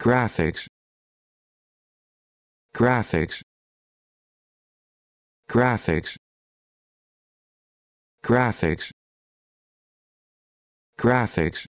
graphics. Graphics. Graphics. Graphics. Graphics.